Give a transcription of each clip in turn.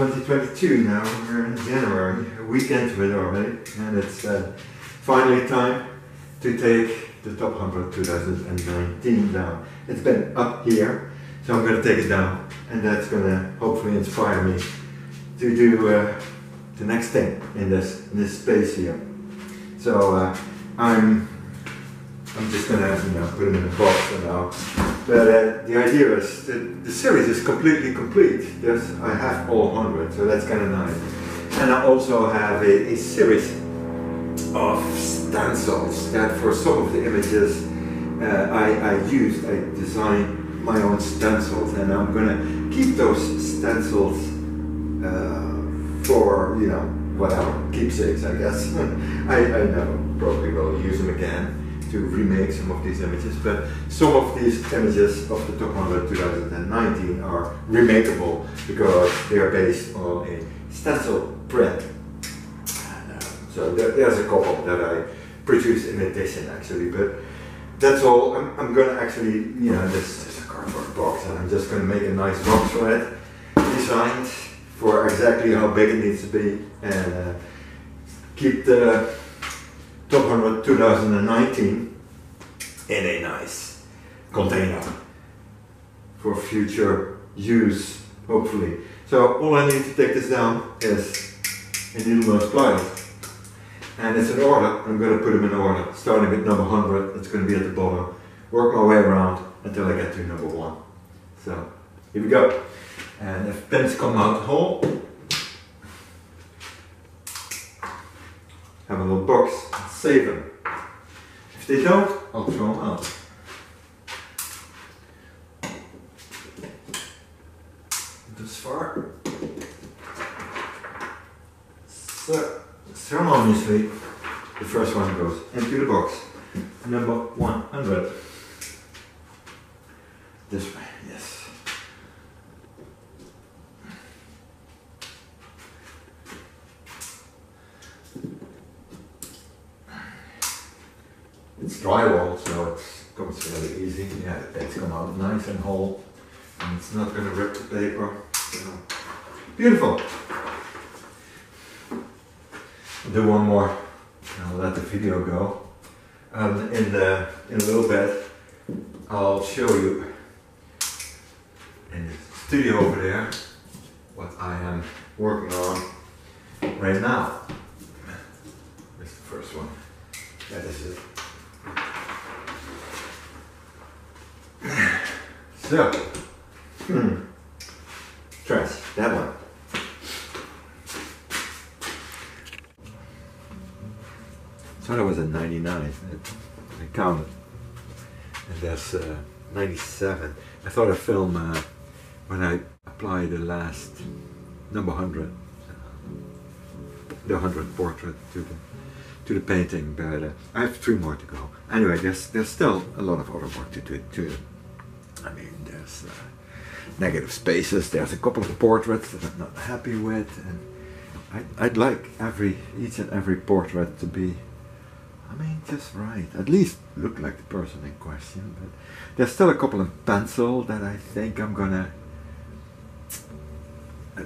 2022 now, we're in January, a week into it already, and it's uh, finally time to take the top 100 2019 down. It's been up here, so I'm going to take it down, and that's going to hopefully inspire me to do uh, the next thing in this in this space here. So uh, I'm I'm just gonna you know put them in a box for now. But uh, the idea is that the series is completely complete. There's I have all hundred, so that's kind of nice. And I also have a, a series of stencils that for some of the images uh, I, I used. I designed my own stencils, and I'm gonna keep those stencils uh, for you know whatever keepsakes, I guess. I, I never probably will use them again to remake some of these images, but some of these images of the top 100 2019 are remakeable because they are based on a stencil print. Uh, so there, there's a couple that I produced in addition actually, but that's all. I'm, I'm gonna actually, you know, this is a cardboard box and I'm just gonna make a nice box for it, designed for exactly how big it needs to be and uh, keep the top 100 2019 in a nice container for future use, hopefully. So all I need to take this down is a needle nose pliers. And it's an order, I'm going to put them in order, starting with number 100, it's going to be at the bottom, work my way around until I get to number 1. So, here we go. And if pins come out whole, have a little box, save them. If they don't, I'll throw them out. This far. So, ceremoniously, the first one goes into the box. Number 100. This way, yes. It's drywall, so it comes really easy. Yeah, the paint's come out nice and whole, and it's not going to rip the paper. So, beautiful. I'll do one more. I'll let the video go. Um, in the in a little bit, I'll show you in the studio over there what I am working on right now. This is the first one. This is it. So, hmm. trash, that one. So that was a 99. I counted. And that's uh, 97. I thought a film uh, when I applied the last number 100, uh, the 100 portrait to the to the painting, but uh, I have three more to go. Anyway, there's there's still a lot of other work to do too. I mean, there's uh, negative spaces. There's a couple of portraits that I'm not happy with, and I, I'd like every each and every portrait to be, I mean, just right. At least look like the person in question. But there's still a couple in pencil that I think I'm gonna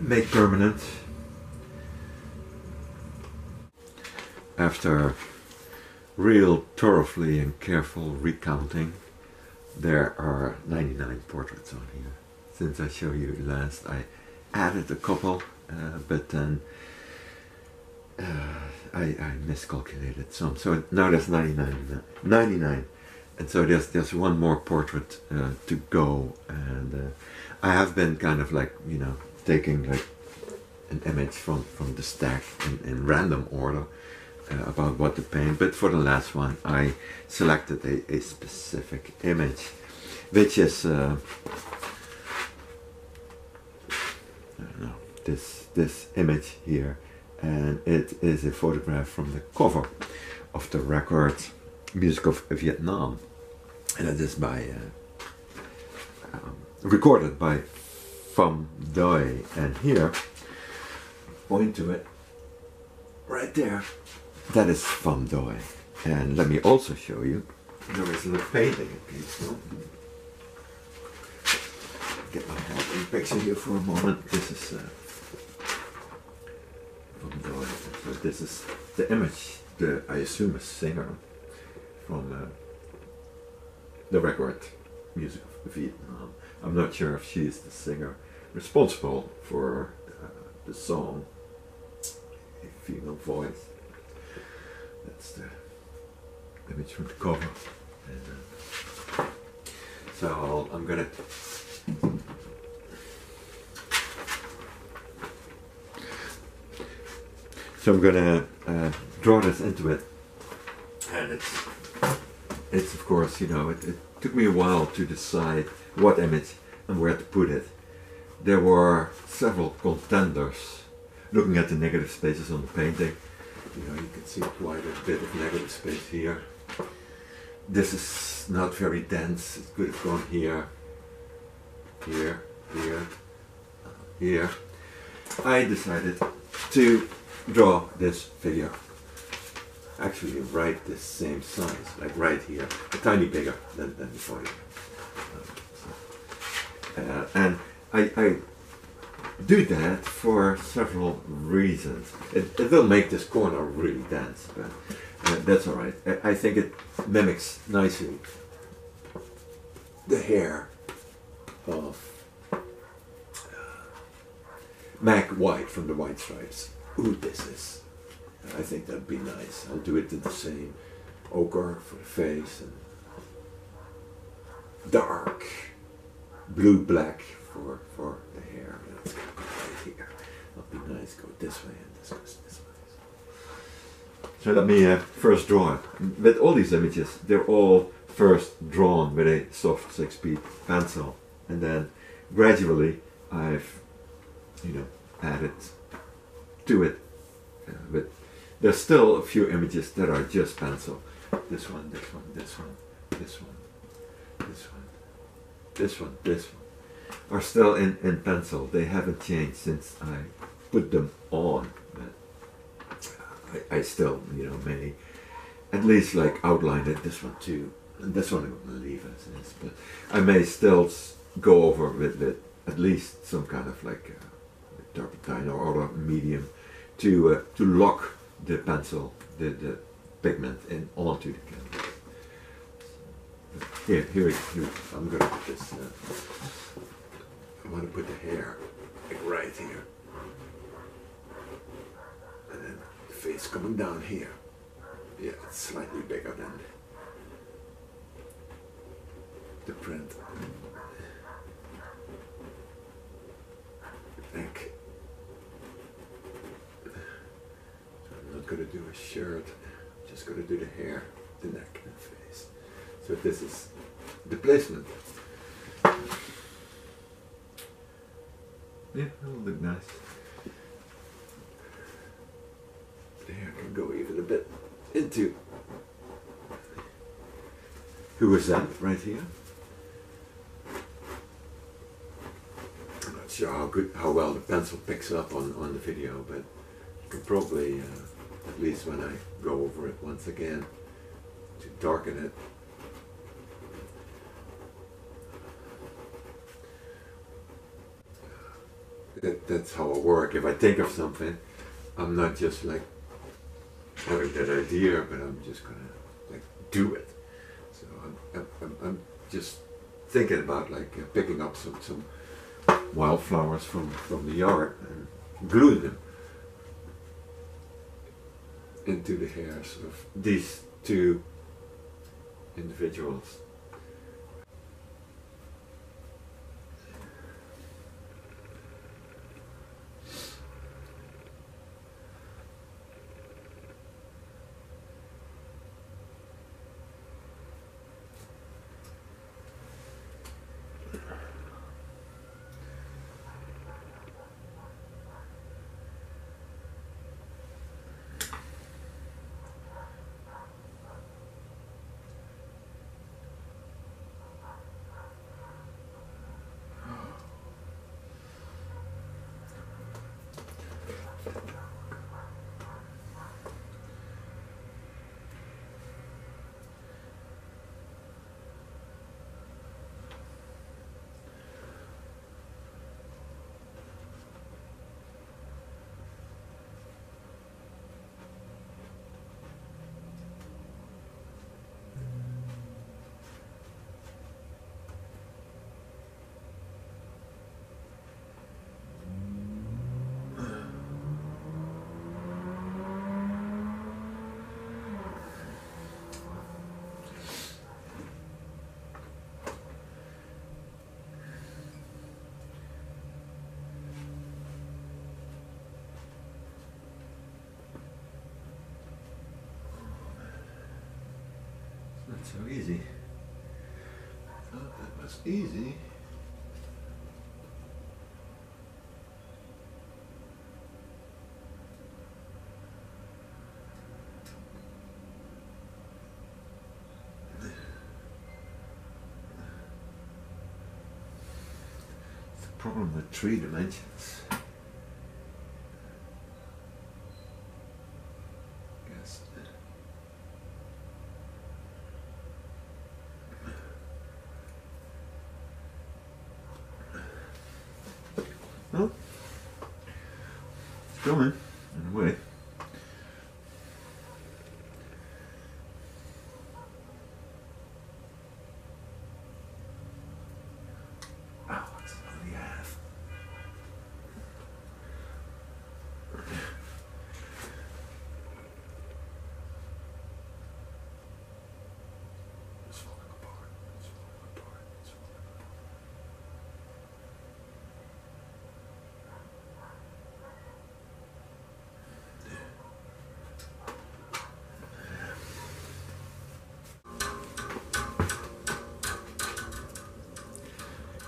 make permanent. After real thoroughly and careful recounting, there are 99 portraits on here. Since I showed you last, I added a couple, uh, but then I, I miscalculated some. So now there's 99, 99. And so there's there's one more portrait uh, to go, and uh, I have been kind of like you know taking like an image from from the stack in, in random order uh, about what to paint. But for the last one, I selected a, a specific image, which is uh, I don't know this this image here, and it is a photograph from the cover of the record Music of Vietnam, and it is by uh, um, recorded by Pham Duy, and here point to it right there that is Pham Duy. And let me also show you, there is a little painting piece. Get my picture here for a moment. This is uh, this is the image, the I assume a singer from uh, the record music of Vietnam. I'm not sure if she is the singer responsible for uh, the song, a female voice. That's the image from the cover. And, uh, so I'll, I'm gonna So I'm gonna uh, draw this into it, and it's it's of course you know it, it took me a while to decide what image and where to put it. There were several contenders. Looking at the negative spaces on the painting, you know you can see quite a bit of negative space here. This is not very dense. It could have gone here, here, here, here. I decided to draw this figure. Actually, right the same size, like right here, a tiny bigger than, than body. Uh, and I, I do that for several reasons. It, it will make this corner really dense, but uh, that's all right. I, I think it mimics nicely the hair of uh, Meg White from the White Stripes. Ooh, this is. I think that'd be nice. I'll do it in the same ochre for the face and dark blue black for for the hair. That's right here. That'd be nice. Go this way and this goes this way. So let me uh, first draw it. With all these images, they're all first drawn with a soft 6B pencil, and then gradually I've, you know, added to it. Uh, but there's still a few images that are just pencil. This one, this one, this one, this one, this one, this one, this one are still in, in pencil. They haven't changed since I put them on. But I, I still, you know, may at least like outline it. This one too. And this one I'm going to leave as is. But I may still go over with, with at least some kind of like uh, turpentine or other medium to uh, to lock the pencil, the, the pigment in onto the canvas. Here, here, here, I'm to put this. Uh, I want to put the hair like right here, and then the face coming down here. Yeah, it's slightly bigger than the print. So I'm not gonna do a shirt. just gonna do the hair, the neck, and the face. So this is the placement. Yeah, that'll look nice. The hair can go even a bit into who was that right here? I'm not sure how good, how well the pencil picks up on, on the video, but you can probably, uh, at least when I go over it once again, to darken it. That, that's how I work. If I think of something, I'm not just like having that idea, but I'm just gonna like do it. So I'm, I'm, I'm just thinking about like uh, picking up some, some wildflowers from, from the yard and gluing them into the hairs of these two individuals. So easy. Thought that was easy. It's a problem with three dimensions. Guess. Well, it's coming in a way.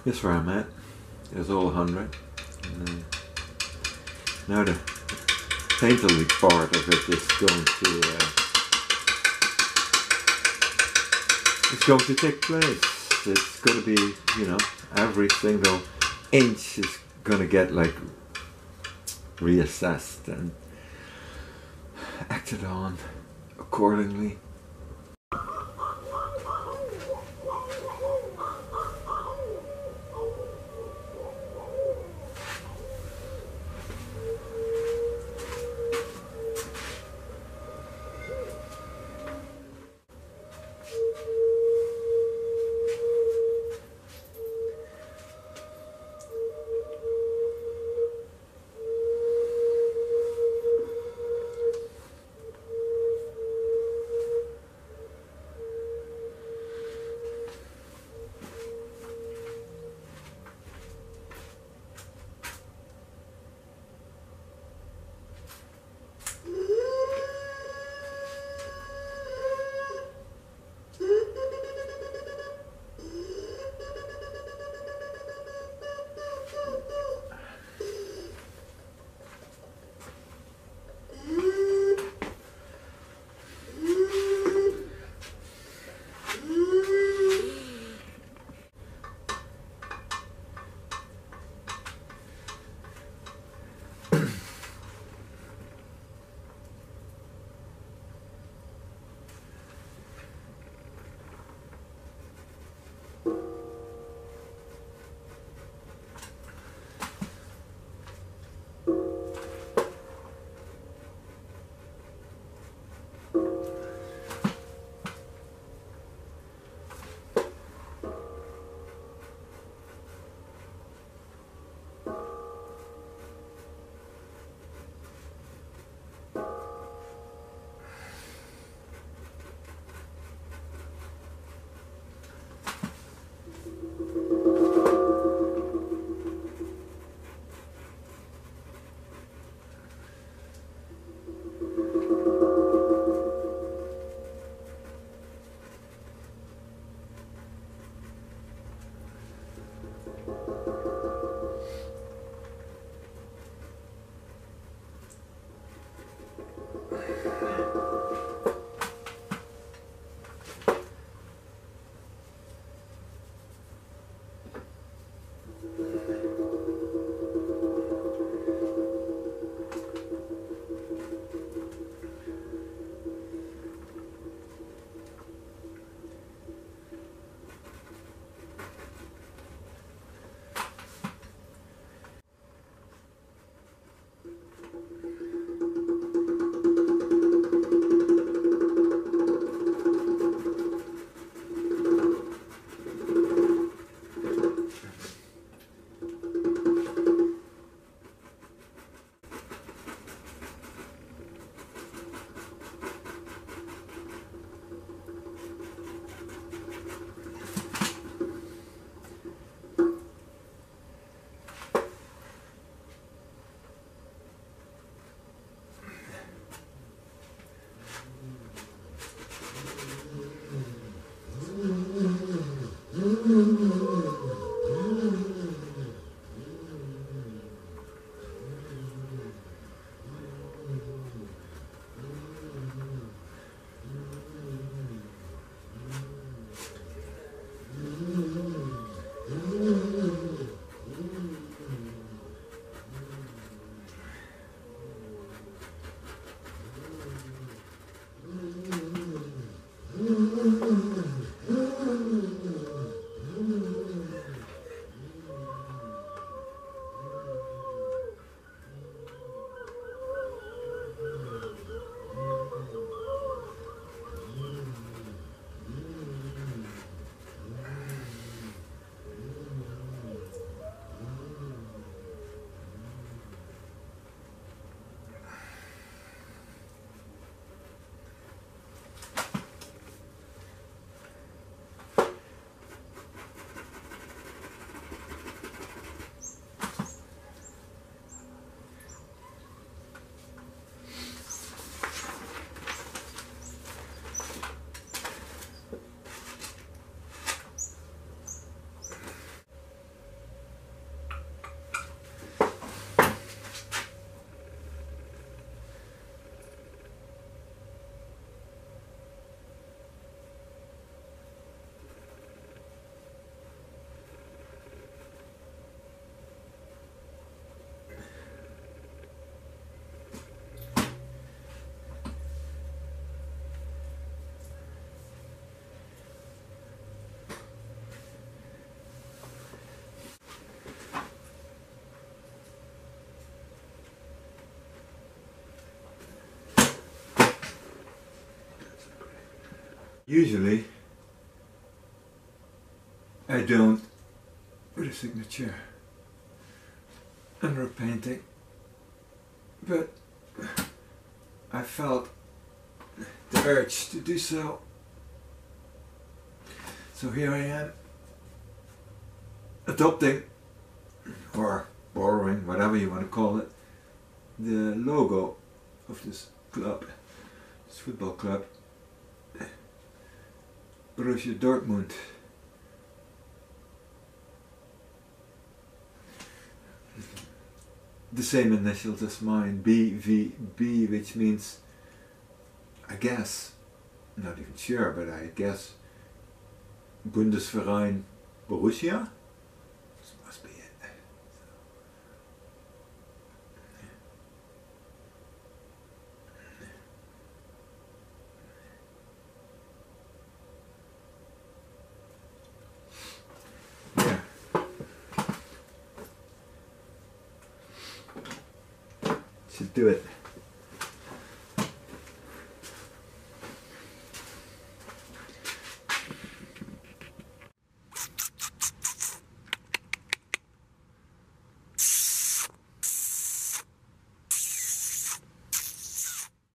That's where I'm at. It's all 100. And now the painterly part of it is going to uh, it's going to take place. It's going to be, you know, every single inch is going to get like reassessed and acted on accordingly. Usually, I don't put a signature under a painting, but I felt the urge to do so. So here I am, adopting or borrowing, whatever you want to call it, the logo of this club, this football club, Borussia Dortmund. The same initials as mine, BVB, which means, I guess, not even sure, but I guess Bundesverein Borussia? This must be it. Yeah. Should do it.